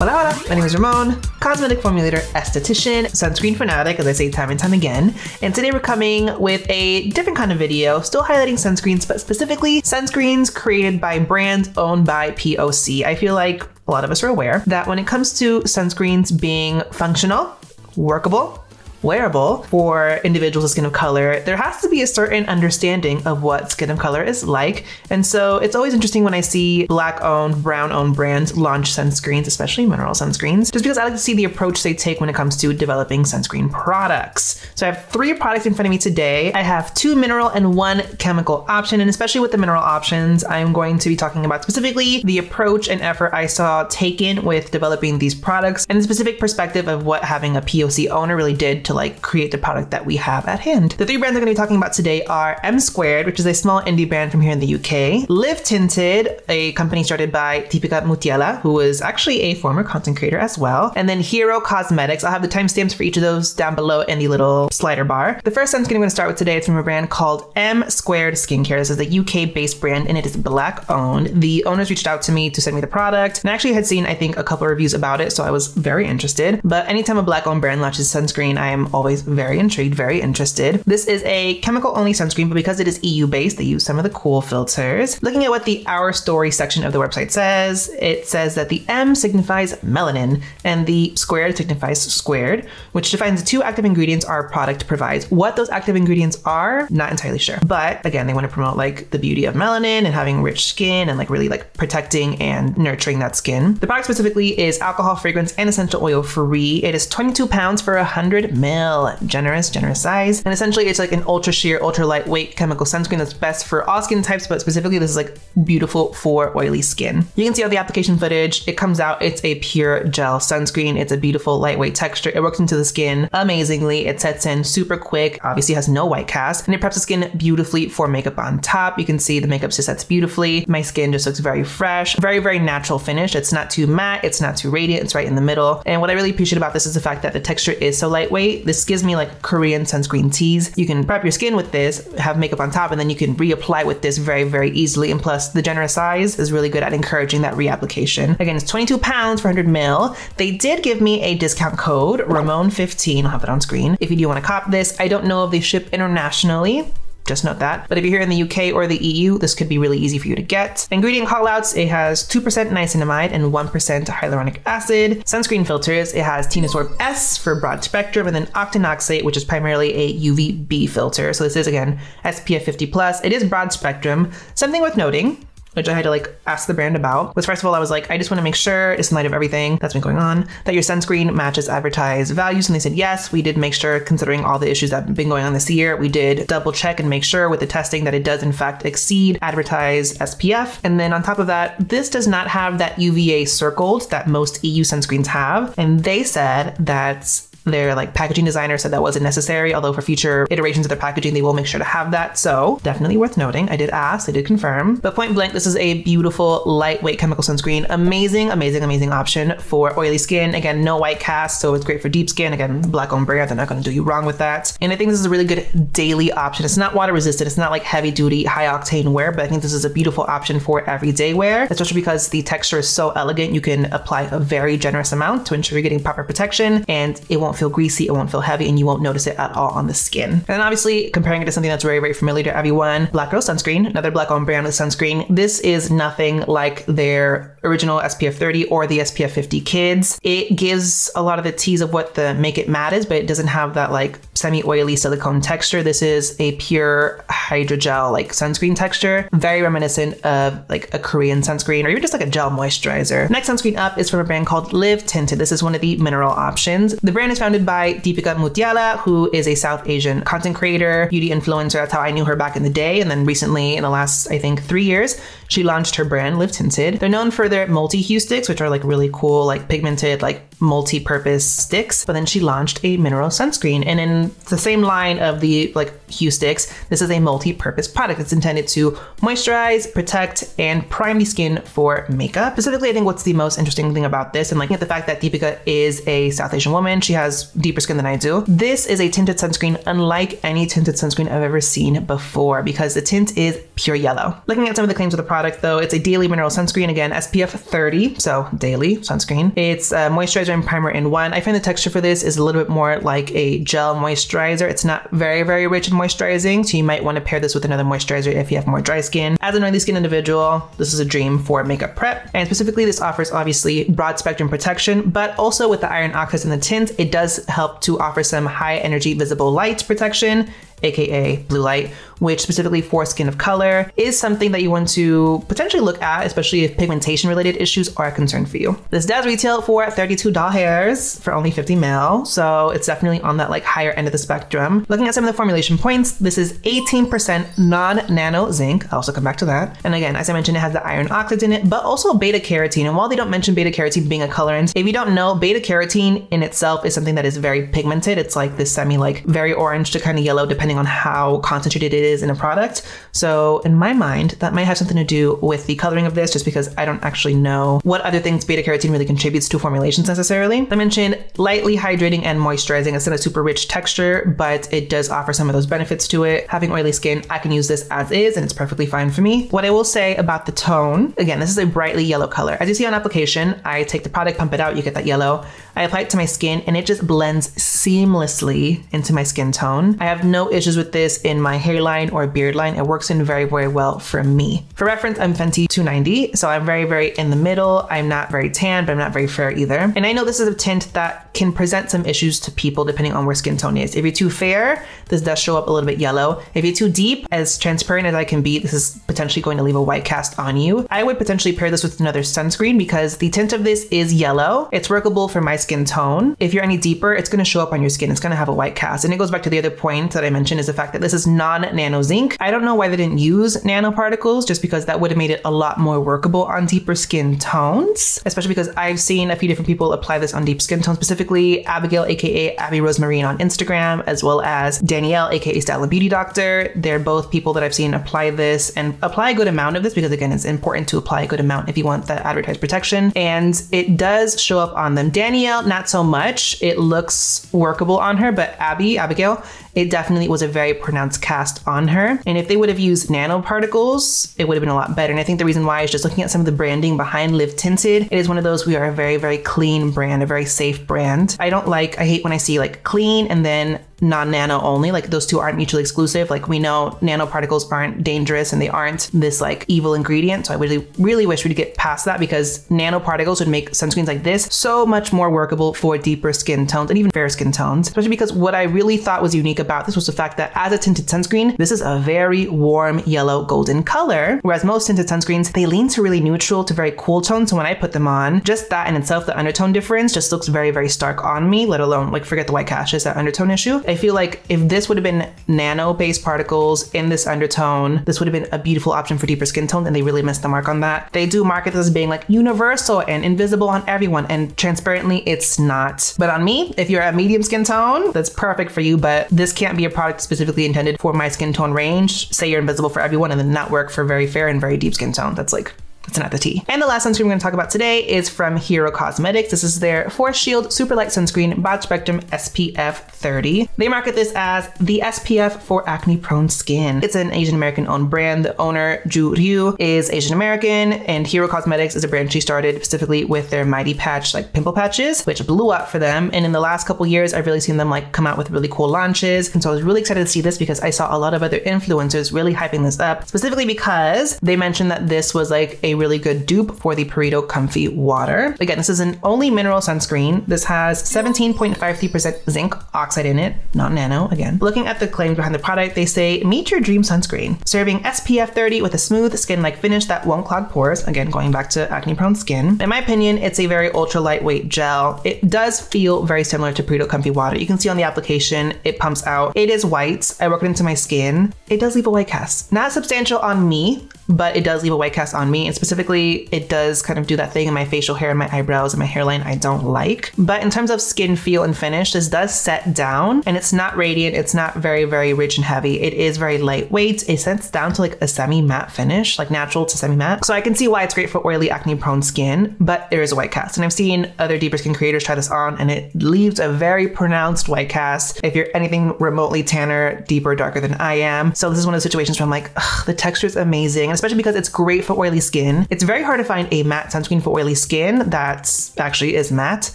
Hola, hola, my name is Ramon, cosmetic formulator, esthetician, sunscreen fanatic, as I say time and time again. And today we're coming with a different kind of video, still highlighting sunscreens, but specifically sunscreens created by brands owned by POC. I feel like a lot of us are aware that when it comes to sunscreens being functional, workable, wearable for individuals with skin of color, there has to be a certain understanding of what skin of color is like. And so it's always interesting when I see black owned, brown owned brands launch sunscreens, especially mineral sunscreens, just because I like to see the approach they take when it comes to developing sunscreen products. So I have three products in front of me today. I have two mineral and one chemical option. And especially with the mineral options, I'm going to be talking about specifically the approach and effort I saw taken with developing these products and the specific perspective of what having a POC owner really did to like create the product that we have at hand. The three brands I'm going to be talking about today are M Squared, which is a small indie brand from here in the UK, Live Tinted, a company started by Deepica Mutyala, who was actually a former content creator as well, and then Hero Cosmetics. I'll have the timestamps for each of those down below in the little slider bar. The first sunscreen I'm going to start with today is from a brand called M Squared Skincare. This is a UK based brand and it is black owned. The owners reached out to me to send me the product and I actually had seen, I think, a couple of reviews about it, so I was very interested. But anytime a black owned brand launches sunscreen, I am am always very intrigued, very interested. This is a chemical only sunscreen, but because it is EU based, they use some of the cool filters. Looking at what the Our Story section of the website says, it says that the M signifies melanin and the squared signifies squared, which defines the two active ingredients our product provides. What those active ingredients are, not entirely sure. But again, they want to promote like the beauty of melanin and having rich skin and like really like protecting and nurturing that skin. The product specifically is alcohol, fragrance, and essential oil free. It is 22 pounds for 100 ml mil. Generous, generous size. And essentially it's like an ultra sheer, ultra lightweight chemical sunscreen that's best for all skin types, but specifically this is like beautiful for oily skin. You can see all the application footage. It comes out, it's a pure gel sunscreen. It's a beautiful lightweight texture. It works into the skin amazingly. It sets in super quick, obviously has no white cast, and it preps the skin beautifully for makeup on top. You can see the makeup just sets beautifully. My skin just looks very fresh, very, very natural finish. It's not too matte, it's not too radiant, it's right in the middle. And what I really appreciate about this is the fact that the texture is so lightweight this gives me like Korean sunscreen teas. You can prep your skin with this, have makeup on top, and then you can reapply with this very, very easily. And plus, the generous size is really good at encouraging that reapplication. Again, it's 22 pounds for 100 mil. They did give me a discount code, Ramon15. I'll have it on screen. If you do want to cop this, I don't know if they ship internationally. Just note that. But if you're here in the UK or the EU, this could be really easy for you to get. Ingredient callouts, it has 2% niacinamide and 1% hyaluronic acid. Sunscreen filters, it has Tinosorb S for broad spectrum and then octinoxate, which is primarily a UVB filter. So this is again SPF 50 plus. It is broad spectrum. Something worth noting which I had to like ask the brand about, was first of all, I was like, I just want to make sure, just in light of everything that's been going on, that your sunscreen matches advertised values. And they said, yes, we did make sure, considering all the issues that have been going on this year, we did double check and make sure with the testing that it does in fact exceed advertised SPF. And then on top of that, this does not have that UVA circled that most EU sunscreens have. And they said that their like packaging designer said that wasn't necessary, although for future iterations of their packaging, they will make sure to have that. So definitely worth noting. I did ask, they did confirm. But point blank, this is a beautiful, lightweight chemical sunscreen. Amazing, amazing, amazing option for oily skin. Again, no white cast, so it's great for deep skin. Again, black ombre, they're not gonna do you wrong with that. And I think this is a really good daily option. It's not water resistant, it's not like heavy duty, high octane wear, but I think this is a beautiful option for everyday wear, especially because the texture is so elegant. You can apply a very generous amount to ensure you're getting proper protection and it won't feel greasy, it won't feel heavy, and you won't notice it at all on the skin. And then obviously comparing it to something that's very, very familiar to everyone, Black Girl Sunscreen, another black owned brand with sunscreen. This is nothing like their original SPF 30 or the SPF 50 Kids. It gives a lot of the tease of what the Make It Matte is, but it doesn't have that like semi-oily silicone texture. This is a pure hydrogel like sunscreen texture, very reminiscent of like a Korean sunscreen or even just like a gel moisturizer. Next sunscreen up is from a brand called Live Tinted. This is one of the mineral options. The brand is founded by Deepica Mutyala, who is a South Asian content creator, beauty influencer. That's how I knew her back in the day. And then recently, in the last, I think, three years, she launched her brand, Live Tinted. They're known for their multi-hue sticks, which are like really cool, like pigmented, like multi-purpose sticks. But then she launched a mineral sunscreen. And in the same line of the like hue sticks, this is a multi-purpose product. It's intended to moisturize, protect, and prime the skin for makeup. Specifically, I think what's the most interesting thing about this, and like at the fact that Deepica is a South Asian woman, she has deeper skin than I do. This is a tinted sunscreen unlike any tinted sunscreen I've ever seen before because the tint is pure yellow. Looking at some of the claims of the product though, it's a daily mineral sunscreen, again, SPF 30, so daily sunscreen. It's uh, a moisturizer primer in one. I find the texture for this is a little bit more like a gel moisturizer. It's not very, very rich in moisturizing, so you might want to pair this with another moisturizer if you have more dry skin. As an oily skin individual, this is a dream for makeup prep. And specifically, this offers obviously broad spectrum protection, but also with the iron oxides in the tint, it does help to offer some high energy visible light protection aka blue light, which specifically for skin of color is something that you want to potentially look at, especially if pigmentation related issues are a concern for you. This does retail for $32 for only 50 mil, so it's definitely on that like higher end of the spectrum. Looking at some of the formulation points, this is 18% non-nano zinc. I'll also come back to that. And again, as I mentioned, it has the iron oxide in it, but also beta carotene. And while they don't mention beta carotene being a colorant, if you don't know, beta carotene in itself is something that is very pigmented. It's like this semi like very orange to kind of yellow depending depending on how concentrated it is in a product. So in my mind, that might have something to do with the coloring of this, just because I don't actually know what other things beta carotene really contributes to formulations necessarily. I mentioned lightly hydrating and moisturizing. It's not a super rich texture, but it does offer some of those benefits to it. Having oily skin, I can use this as is and it's perfectly fine for me. What I will say about the tone, again, this is a brightly yellow color. As you see on application, I take the product, pump it out, you get that yellow. I apply it to my skin and it just blends seamlessly into my skin tone. I have no issues with this in my hairline or beard line. It works in very, very well for me. For reference, I'm Fenty 290, so I'm very, very in the middle. I'm not very tan, but I'm not very fair either. And I know this is a tint that can present some issues to people depending on where skin tone is. If you're too fair, this does show up a little bit yellow. If you're too deep, as transparent as I can be, this is potentially going to leave a white cast on you. I would potentially pair this with another sunscreen because the tint of this is yellow. It's workable for my skin skin tone. If you're any deeper, it's going to show up on your skin. It's going to have a white cast. And it goes back to the other point that I mentioned is the fact that this is non-nano zinc. I don't know why they didn't use nanoparticles just because that would have made it a lot more workable on deeper skin tones, especially because I've seen a few different people apply this on deep skin tones, specifically Abigail, aka Abby Rosemarine on Instagram, as well as Danielle, aka Style and Beauty Doctor. They're both people that I've seen apply this and apply a good amount of this because again, it's important to apply a good amount if you want that advertised protection. And it does show up on them. Danielle not so much. It looks workable on her, but Abby, Abigail, it definitely was a very pronounced cast on her. And if they would have used nanoparticles, it would have been a lot better. And I think the reason why is just looking at some of the branding behind Live Tinted. It is one of those we are a very, very clean brand, a very safe brand. I don't like, I hate when I see like clean and then non-nano only like those two aren't mutually exclusive like we know nanoparticles aren't dangerous and they aren't this like evil ingredient so i really really wish we'd get past that because nanoparticles would make sunscreens like this so much more workable for deeper skin tones and even fair skin tones especially because what i really thought was unique about this was the fact that as a tinted sunscreen this is a very warm yellow golden color whereas most tinted sunscreens they lean to really neutral to very cool tones so when i put them on just that in itself the undertone difference just looks very very stark on me let alone like forget the white just that undertone issue I feel like if this would have been nano based particles in this undertone, this would have been a beautiful option for deeper skin tones, and they really missed the mark on that. They do market this as being like universal and invisible on everyone, and transparently, it's not. But on me, if you're a medium skin tone, that's perfect for you, but this can't be a product specifically intended for my skin tone range. Say you're invisible for everyone and then not work for very fair and very deep skin tone. That's like it's not the T. And the last sunscreen we're to talk about today is from Hero Cosmetics. This is their Force Shield Super Light Sunscreen Broad Spectrum SPF 30. They market this as the SPF for acne prone skin. It's an Asian American owned brand. The owner, Ju Rhyu, is Asian American, and Hero Cosmetics is a brand she started specifically with their Mighty Patch like pimple patches, which blew up for them. And in the last couple years, I've really seen them like come out with really cool launches. And so I was really excited to see this because I saw a lot of other influencers really hyping this up, specifically because they mentioned that this was like a really good dupe for the Purito Comfy Water. Again, this is an only mineral sunscreen. This has 17.53% zinc oxide in it, not nano again. Looking at the claims behind the product, they say, meet your dream sunscreen. Serving SPF 30 with a smooth skin-like finish that won't clog pores. Again, going back to acne-prone skin. In my opinion, it's a very ultra lightweight gel. It does feel very similar to Purito Comfy Water. You can see on the application, it pumps out. It is white. I work it into my skin. It does leave a white cast. Not substantial on me, but it does leave a white cast on me. And specifically, it does kind of do that thing in my facial hair and my eyebrows and my hairline I don't like. But in terms of skin feel and finish, this does set down and it's not radiant. It's not very, very rich and heavy. It is very lightweight. It sets down to like a semi matte finish, like natural to semi matte. So I can see why it's great for oily, acne prone skin, but there is a white cast. And I've seen other deeper skin creators try this on and it leaves a very pronounced white cast if you're anything remotely tanner, deeper, darker than I am. So this is one of the situations where I'm like, the texture is amazing, especially because it's great for oily skin. It's very hard to find a matte sunscreen for oily skin that's actually is matte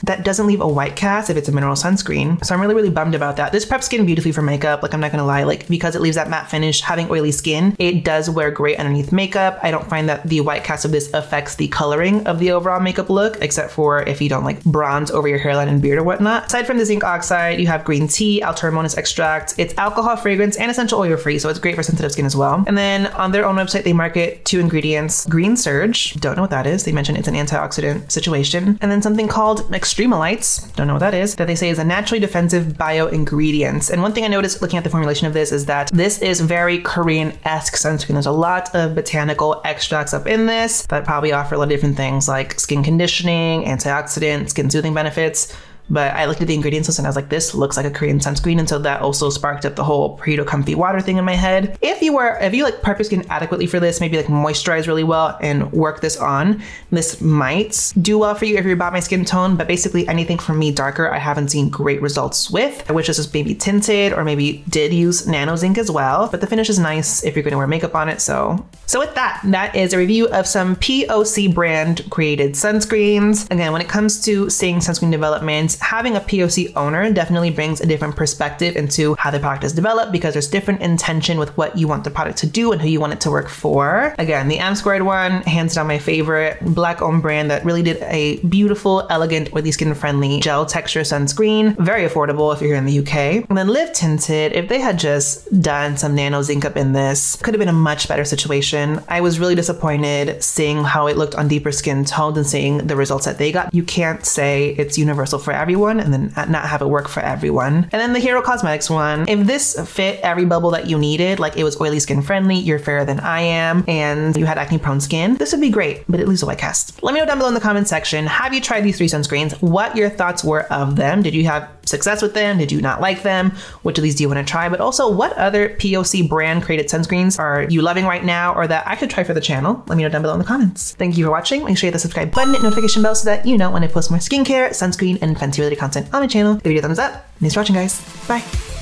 that doesn't leave a white cast if it's a mineral sunscreen. So I'm really, really bummed about that. This preps skin beautifully for makeup. Like I'm not gonna lie, like because it leaves that matte finish, having oily skin, it does wear great underneath makeup. I don't find that the white cast of this affects the coloring of the overall makeup look, except for if you don't like bronze over your hairline and beard or whatnot. Aside from the zinc oxide, you have green tea, Alteromonas extract. It's alcohol, fragrance, and essential oil free, so it's great for sensitive skin as well. And then on their own website, they market two ingredients, green surge, don't know what that is. They mention it's an antioxidant situation. And then something called extremolytes, don't know what that is, that they say is a naturally defensive bio ingredient. And one thing I noticed looking at the formulation of this is that this is very Korean-esque sunscreen. There's a lot of botanical extracts up in this that probably offer a lot of different things like skin conditioning, antioxidant, skin soothing benefits. But I looked at the ingredients list and I was like, this looks like a Korean sunscreen. And so that also sparked up the whole Purito Comfy Water thing in my head. If you were, if you like prep your skin adequately for this, maybe like moisturize really well and work this on, this might do well for you if you're about my skin tone. But basically anything from me darker, I haven't seen great results with. I wish this was maybe tinted or maybe did use nano zinc as well. But the finish is nice if you're gonna wear makeup on it. So, so with that, that is a review of some POC brand created sunscreens. Again, when it comes to seeing sunscreen development, having a POC owner definitely brings a different perspective into how the product is developed because there's different intention with what you want the product to do and who you want it to work for. Again, the M squared one, hands down my favorite, black owned brand that really did a beautiful, elegant, oily skin friendly gel texture sunscreen. Very affordable if you're here in the UK. And then Live Tinted, if they had just done some nano zinc up in this, could have been a much better situation. I was really disappointed seeing how it looked on deeper skin tones and seeing the results that they got. You can't say it's universal for everyone and then not have it work for everyone. And then the Hero Cosmetics one, if this fit every bubble that you needed, like it was oily skin friendly, you're fairer than I am, and you had acne prone skin, this would be great, but it leaves a white cast. Let me know down below in the comment section, have you tried these three sunscreens? What your thoughts were of them? Did you have success with them? Did you not like them? Which of these do you want to try? But also, what other POC brand created sunscreens are you loving right now or that I could try for the channel? Let me know down below in the comments. Thank you for watching. Make sure you hit the subscribe button and notification bell so that you know when I post more skincare, sunscreen, and fancy related content on my channel. Give it a thumbs up. Thanks for watching, guys. Bye.